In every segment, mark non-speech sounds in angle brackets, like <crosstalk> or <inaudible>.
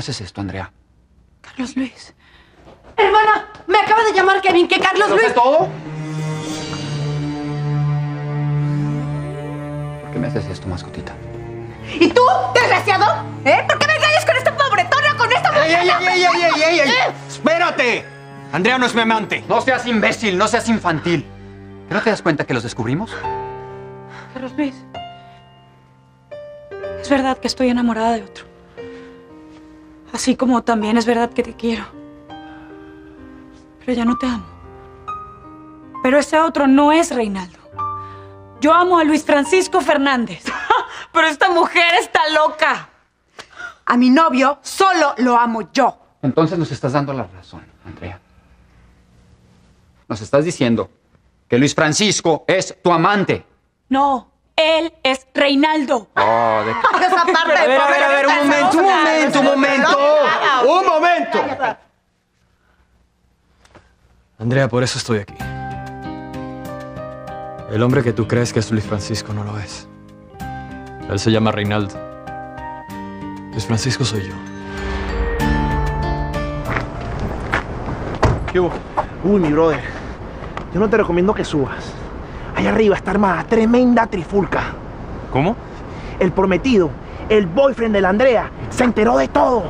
¿Por qué me haces esto, Andrea? Carlos Luis. Hermana, me acaba de llamar Kevin que Carlos ¿Lo Luis. sé todo? ¿Por qué me haces esto, mascotita? ¿Y tú, desgraciado? ¿Eh? ¿Por qué me engañas con esta pobretona, con esta ¡Ey, ey, ey, ey, ey, ey, ey, ey! ¿Eh? ¡Espérate! Andrea no es mi amante. No seas imbécil, no seas infantil. ¿Que no te das cuenta que los descubrimos? Carlos Luis. Es verdad que estoy enamorada de otro. Así como también es verdad que te quiero. Pero ya no te amo. Pero ese otro no es Reinaldo. Yo amo a Luis Francisco Fernández. <laughs> Pero esta mujer está loca. A mi novio solo lo amo yo. Entonces nos estás dando la razón, Andrea. Nos estás diciendo que Luis Francisco es tu amante. No, él es Reinaldo. Oh, de... <laughs> Esa parte A ver, a ver, a ver, un momento, un momento. ¡Un momento! Andrea, por eso estoy aquí. El hombre que tú crees que es Luis Francisco no lo es. Él se llama Reinaldo. Luis Francisco soy yo. ¿Qué hubo? Uy, mi brother. Yo no te recomiendo que subas. Allá arriba está armada tremenda trifulca. ¿Cómo? El prometido, el boyfriend de la Andrea, se enteró de todo.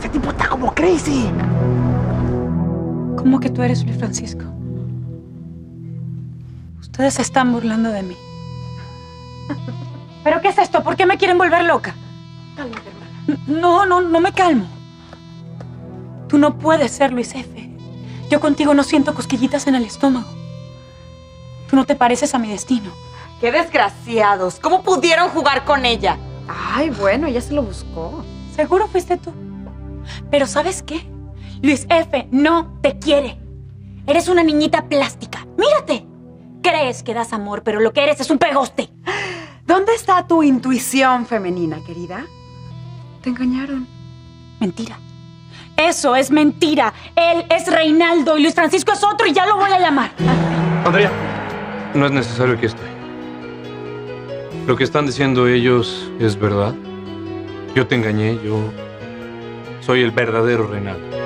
Ese tipo está como crazy. ¿Cómo que tú eres Luis Francisco? Ustedes se están burlando de mí. <laughs> ¿Pero qué es esto? ¿Por qué me quieren volver loca? Cálmate, hermana. No, no, no me calmo. Tú no puedes ser Luis F. Yo contigo no siento cosquillitas en el estómago. Tú no te pareces a mi destino. Qué desgraciados. ¿Cómo pudieron jugar con ella? Ay, bueno, ella se lo buscó. Seguro fuiste tú. Pero ¿sabes qué? Luis F. no te quiere. Eres una niñita plástica. Mírate. Crees que das amor, pero lo que eres es un pegoste. ¿Dónde está tu intuición femenina, querida? Te engañaron. Mentira. Eso es mentira. Él es Reinaldo y Luis Francisco es otro y ya lo voy a llamar. Andrea, no es necesario que esté. Lo que están diciendo ellos es verdad. Yo te engañé, yo soy el verdadero Reinaldo.